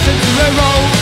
listen to the roll